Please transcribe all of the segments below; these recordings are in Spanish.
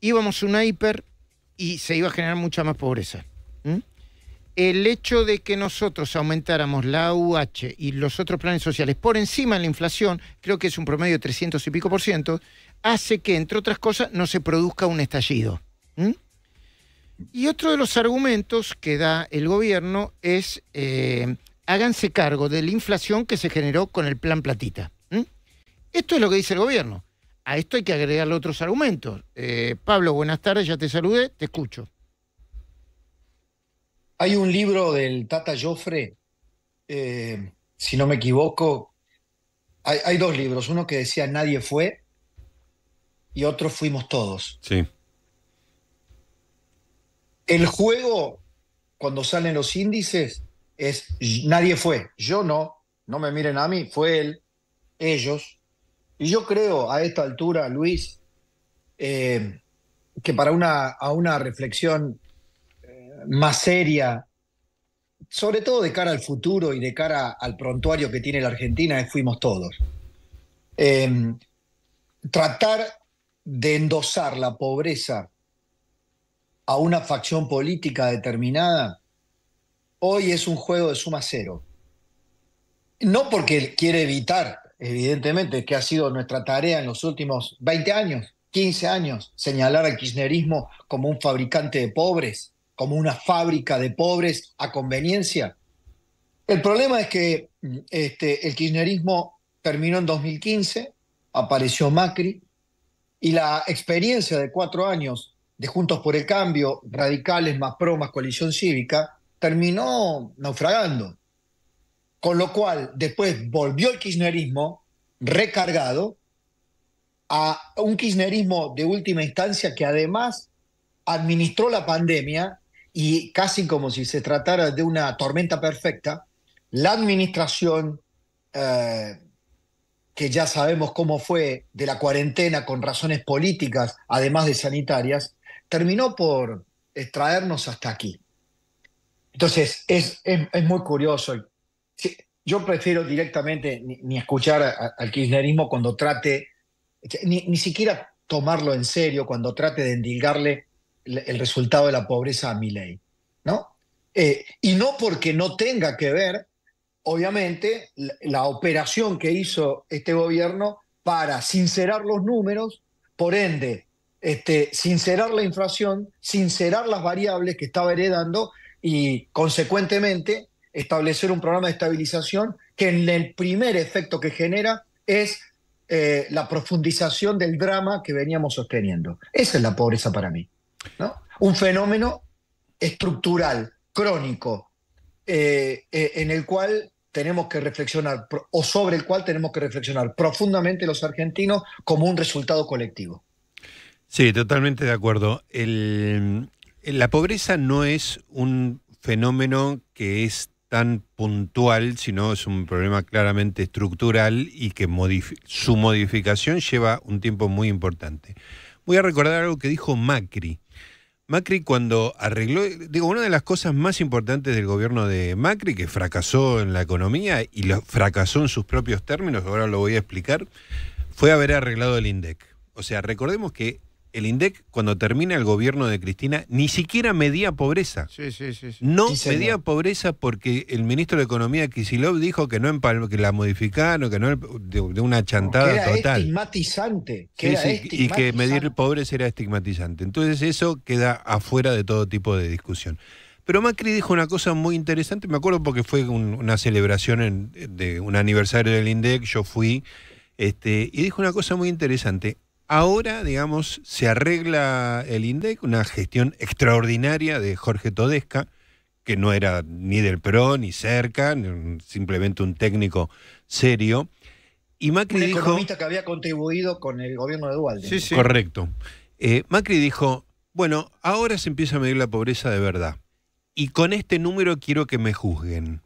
íbamos a una hiper y se iba a generar mucha más pobreza. El hecho de que nosotros aumentáramos la UH y los otros planes sociales por encima de la inflación, creo que es un promedio de 300 y pico por ciento, hace que, entre otras cosas, no se produzca un estallido. Y otro de los argumentos que da el gobierno es eh, háganse cargo de la inflación que se generó con el plan platita. Esto es lo que dice el gobierno. A esto hay que agregarle otros argumentos. Eh, Pablo, buenas tardes, ya te saludé, te escucho. Hay un libro del Tata Joffre, eh, si no me equivoco, hay, hay, dos libros, uno que decía Nadie fue y otro Fuimos todos. Sí. El juego, cuando salen los índices, es nadie fue, yo no, no me miren a mí, fue él, ellos. Y yo creo a esta altura, Luis, eh, que para una, a una reflexión eh, más seria, sobre todo de cara al futuro y de cara al prontuario que tiene la Argentina, fuimos todos. Eh, tratar de endosar la pobreza a una facción política determinada hoy es un juego de suma cero. No porque quiere evitar, evidentemente, que ha sido nuestra tarea en los últimos 20 años, 15 años, señalar al kirchnerismo como un fabricante de pobres, como una fábrica de pobres a conveniencia. El problema es que este, el kirchnerismo terminó en 2015, apareció Macri, y la experiencia de cuatro años de Juntos por el Cambio, radicales más pro, más coalición cívica, terminó naufragando. Con lo cual, después volvió el kirchnerismo recargado a un kirchnerismo de última instancia que además administró la pandemia y casi como si se tratara de una tormenta perfecta, la administración, eh, que ya sabemos cómo fue, de la cuarentena con razones políticas, además de sanitarias, terminó por extraernos hasta aquí. Entonces, es, es, muy curioso. Yo prefiero directamente ni, escuchar al kirchnerismo cuando trate, ni, ni, siquiera tomarlo en serio cuando trate de endilgarle el, resultado de la pobreza a mi ley. ¿no? Eh, y no porque no tenga que ver, obviamente, la, la operación que hizo este gobierno para sincerar los números, por ende, este, sincerar la inflación, sincerar las variables que estaba heredando y consecuentemente establecer un programa de estabilización que en el primer efecto que genera es eh, la profundización del drama que veníamos sosteniendo. Esa es la pobreza para mí. ¿no? Un fenómeno estructural, crónico, eh, eh, en el cual tenemos que reflexionar, o sobre el cual tenemos que reflexionar profundamente los argentinos como un resultado colectivo. Sí, totalmente de acuerdo. El, la pobreza no es un fenómeno que es tan puntual, sino es un problema claramente estructural y que su modificación lleva un tiempo muy importante. Voy a recordar algo que dijo Macri. Macri cuando arregló, digo, una de las cosas más importantes del gobierno de Macri, que fracasó en la economía y lo fracasó en sus propios términos, ahora lo voy a explicar, fue haber arreglado el INDEC. O sea, recordemos que el INDEC, cuando termina el gobierno de Cristina, ni siquiera medía pobreza. Sí, sí, sí. No medía pobreza porque el ministro de Economía, Kisilov, dijo que no que la modificaron, que no de, una chantada que era total. Estigmatizante. Y que medir pobreza era estigmatizante. Entonces eso queda afuera de todo tipo de discusión. Pero Macri dijo una cosa muy interesante, me acuerdo porque fue una celebración de un aniversario del INDEC, yo fui, este, y dijo una cosa muy interesante Ahora, digamos, se arregla el INDEC, una gestión extraordinaria de Jorge Todesca, que no era ni del PRO ni cerca, simplemente un técnico serio. Y Macri un economista que había contribuido con el gobierno de Dualde. Sí, sí. Correcto. Eh, Macri dijo, bueno, ahora se empieza a medir la pobreza de verdad. Y con este número quiero que me juzguen.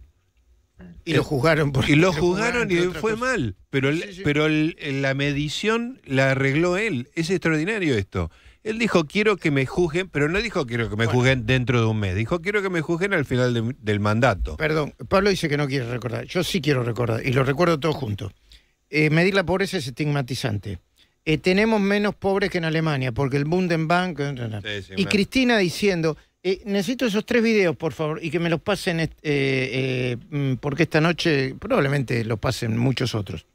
Y lo juzgaron. y lo juzgaron y fue mal. Pero, pero la medición la arregló él. Es extraordinario esto. Él dijo, quiero que me juzguen, pero no dijo quiero que me juzguen dentro de un mes. Dijo, quiero que me juzguen al final del mandato. Perdón, Pablo dice que no quiere recordar. Yo sí quiero recordar, y lo recuerdo todo junto. Eh, medir la pobreza es estigmatizante. eh, tenemos menos pobres que en Alemania, porque el Bundenbank... Sí, y Cristina diciendo, eh, necesito esos tres videos, por favor, y que me los pasen, eh, eh, mm, porque esta noche probablemente los pasen muchos otros.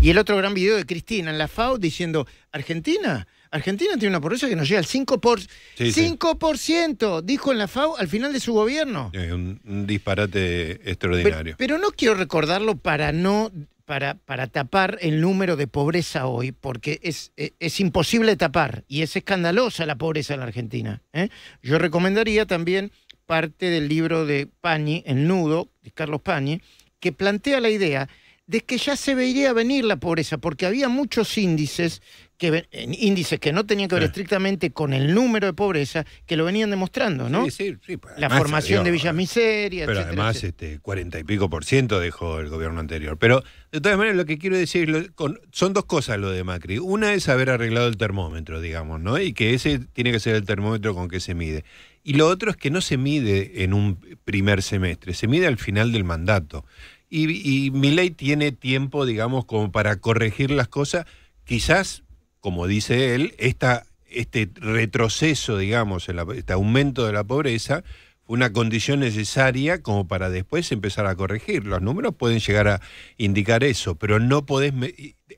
Y el otro gran video de Cristina en la FAO diciendo, Argentina, Argentina tiene una pobreza que nos llega al 5%, por, Sí, sí. 5%, dijo en la FAO al final de su gobierno. Eh, Un, un disparate Pero, extraordinario. pero no quiero recordarlo para no para, para tapar el número de pobreza hoy, porque es, es, es imposible tapar y es escandalosa la pobreza en la Argentina. ¿eh? Yo recomendaría también parte del libro de Pañi, El Nudo, de Carlos Pañi, que plantea la idea de que ya se veía venir la pobreza, porque había muchos índices que índices que no tenían que ver Sí. estrictamente con el número de pobreza, que lo venían demostrando, ¿no? Sí, sí, sí, pues, La formación de villas miserias, Pero etcétera, además, etcétera. este, 40 y pico por ciento dejó el gobierno anterior. Pero, de todas maneras, lo que quiero decir, lo- con- son dos cosas lo de Macri. Una es haber arreglado el termómetro, digamos, ¿no? Y que ese tiene que ser el termómetro con que se mide. Y lo otro es que no se mide en un primer semestre, se mide al final del mandato. Y, y Milei tiene tiempo, digamos, como para corregir las cosas. Quizás, como dice él, esta, este retroceso, digamos, en la- este aumento de la pobreza fue una condición necesaria como para después empezar a corregir. Los números pueden llegar a indicar eso, pero no podés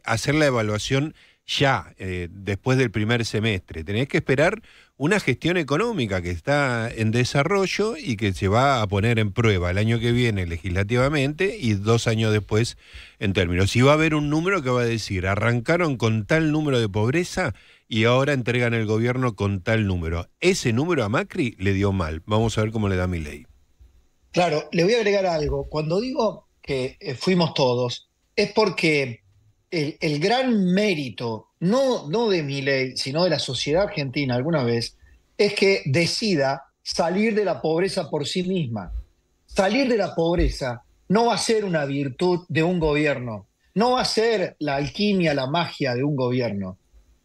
hacer la evaluación ya, eh, después del primer semestre. Tenés que esperar una gestión económica que está en desarrollo y que se va a poner en prueba el año que viene legislativamente y dos años después en términos. Y va a haber un número que va a decir, arrancaron con tal número de pobreza y ahora entregan el gobierno con tal número. Ese número a Macri le dio mal. Vamos a ver cómo le da mi ley. Claro, le voy a agregar algo. Cuando digo que eh, fuimos todos, es porque el, el gran mérito, no, no de mi ley, sino de la sociedad argentina alguna vez, es que decida salir de la pobreza por sí misma. Salir de la pobreza no va a ser una virtud de un gobierno, no va a ser la alquimia, la magia de un gobierno.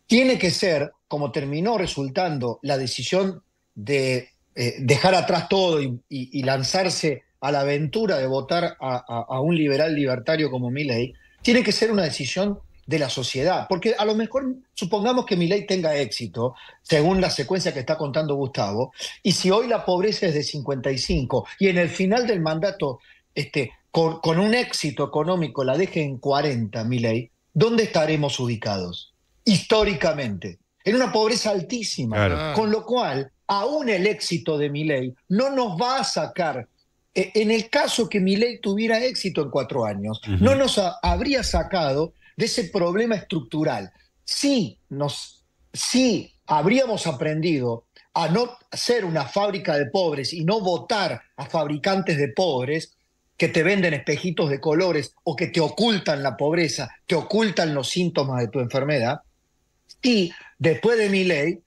Tiene que ser, como terminó resultando la decisión de eh, dejar atrás todo y, lanzarse a la aventura de votar a, a- a un liberal libertario como Milley, tiene que ser una decisión de la sociedad. Porque a lo mejor supongamos que Milley tenga éxito, según la secuencia que está contando Gustavo, y si hoy la pobreza es de 55 y en el final del mandato, este, con, con un éxito económico la deje en 40, Milley, ¿dónde estaremos ubicados? Históricamente. En una pobreza altísima. Claro. Con lo cual, aún el éxito de Milei no nos va a sacar. eh, En el caso que Milei tuviera éxito en cuatro años, no nos ha- habría sacado de ese problema estructural. Sí, nos, sí habríamos aprendido a no ser una fábrica de pobres y no votar a fabricantes de pobres que te venden espejitos de colores o que te ocultan la pobreza, te ocultan los síntomas de tu enfermedad. Y después de mi ley,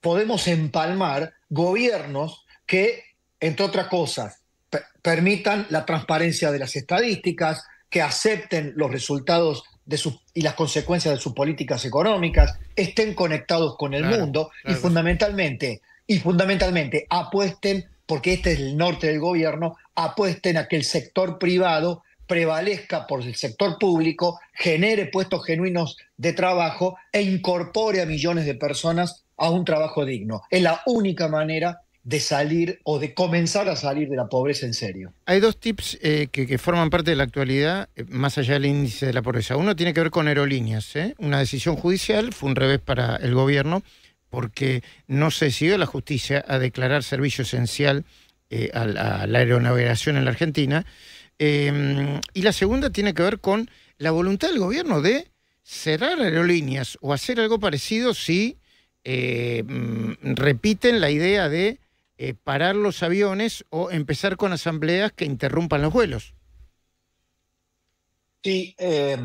podemos empalmar gobiernos que, entre otras cosas, per- permitan la transparencia de las estadísticas, que acepten los resultados de sus, y las consecuencias de sus políticas económicas, estén conectados con el Claro, mundo claro. y fundamentalmente, y fundamentalmente apuesten, porque este es el norte del gobierno, apuesten a que el sector privado prevalezca por el sector público, genere puestos genuinos de trabajo e incorpore a millones de personas a un trabajo digno. Es la única manera de salir o de comenzar a salir de la pobreza en serio. Hay dos tips eh, que, forman parte de la actualidad, eh, más allá del índice de la pobreza. Uno tiene que ver con aerolíneas. ¿eh? Una decisión judicial fue un revés para el gobierno porque no se decidió la justicia a declarar servicio esencial a, la, a la aeronavegación en la Argentina. Eh, y la segunda tiene que ver con la voluntad del gobierno de cerrar aerolíneas o hacer algo parecido si mm, repiten la idea de eh, parar los aviones o empezar con asambleas que interrumpan los vuelos. Sí, eh,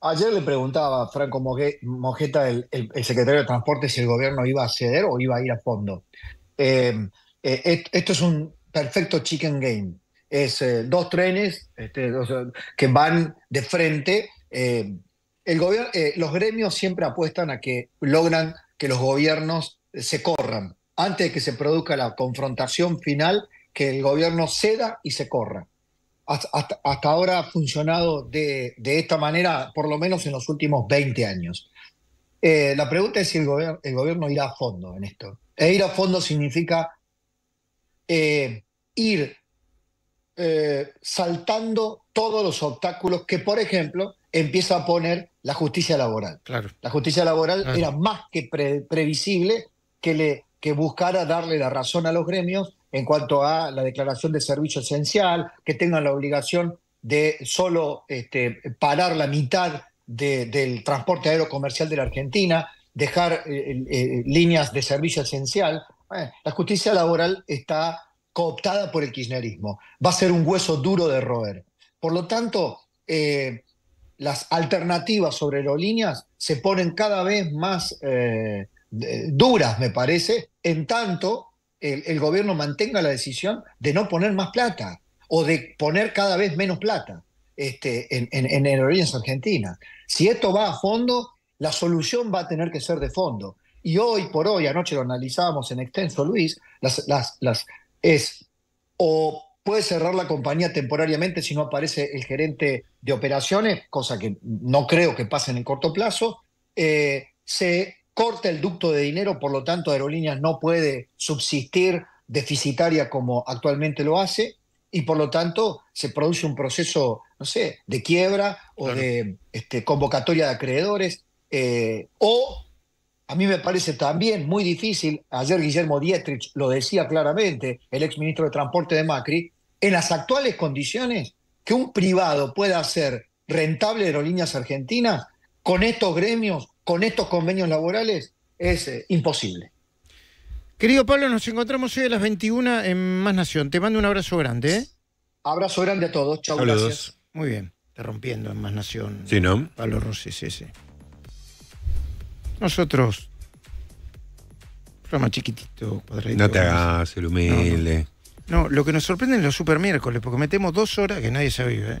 ayer le preguntaba a Franco Mojeta, el, secretario de Transporte, si el gobierno iba a ceder o iba a ir a fondo. Eh, esto es un perfecto chicken game. Es dos trenes este, que van de frente. el gobier- eh, los gremios siempre apuestan a que logran que los gobiernos se corran. Antes de que se produzca la confrontación final, que el gobierno ceda y se corra hasta, hasta- hasta ahora ha funcionado de, de esta manera, por lo menos en los últimos 20 años. Eh, la pregunta es si el, el, gobierno irá a fondo en esto. E ir a fondo significa eh, ir eh, saltando todos los obstáculos que, por ejemplo, empieza a poner la justicia laboral. Claro. La justicia laboral era más que previsible que, le, que buscara darle la razón a los gremios en cuanto a la declaración de servicio esencial, que tengan la obligación de solo este, parar la mitad del transporte aéreo comercial de la Argentina, dejar eh, eh, líneas de servicio esencial. la justicia laboral está cooptada por el kirchnerismo. Va a ser un hueso duro de roer. Por lo tanto, eh, las alternativas sobre aerolíneas se ponen cada vez más duras, me parece, en tanto el, gobierno mantenga la decisión de no poner más plata o de poner cada vez menos plata este, en, en, aerolíneas argentinas. Si esto va a fondo, la solución va a tener que ser de fondo. Y hoy por hoy, anoche lo analizábamos en extenso, Luis, las, es o puede cerrar la compañía temporariamente si no aparece el gerente de operaciones, cosa que no creo que pase en el corto plazo, eh, se corta el ducto de dinero, por lo tanto Aerolíneas no puede subsistir deficitaria como actualmente lo hace, y por lo tanto se produce un proceso, no sé, de quiebra o de este, convocatoria de acreedores, eh, o a mí me parece también muy difícil, ayer Guillermo Dietrich lo decía claramente, el ex ministro de Transporte de Macri, en las actuales condiciones, que un privado pueda hacer rentable aerolíneas argentinas con estos gremios, con estos convenios laborales, es eh, imposible. Querido Pablo, nos encontramos hoy a las 21 en Más Nación. Te mando un abrazo grande. ¿eh? Abrazo grande a todos. Chau, gracias. Muy bien. Te rompiendo en Más Nación. Sí, ¿no? Pablo Rossi, sí, sí. Nosotros, programa chiquitito, cuadradito. No te hagas el humilde. No, lo que nos sorprende es los super miércoles, porque metemos dos horas que nadie se vive. ¿eh?